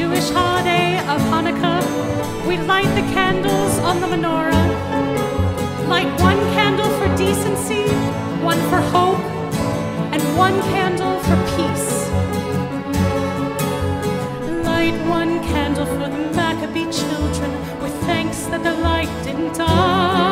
Jewish holiday of Hanukkah, we light the candles on the menorah. Light one candle for decency, one for hope, and one candle for peace. Light one candle for the Maccabee children, with thanks that the light didn't die.